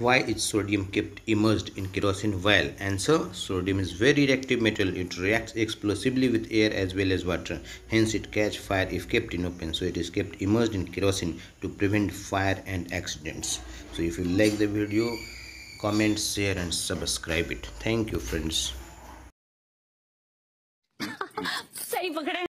Why is sodium kept immersed in kerosene oil Answer, sodium is very reactive metal. It reacts explosively with air as well as water. Hence it catch fire if kept in open. So it is kept immersed in kerosene to prevent fire and accidents. So if you like the video, comment, share and subscribe it. Thank you friends.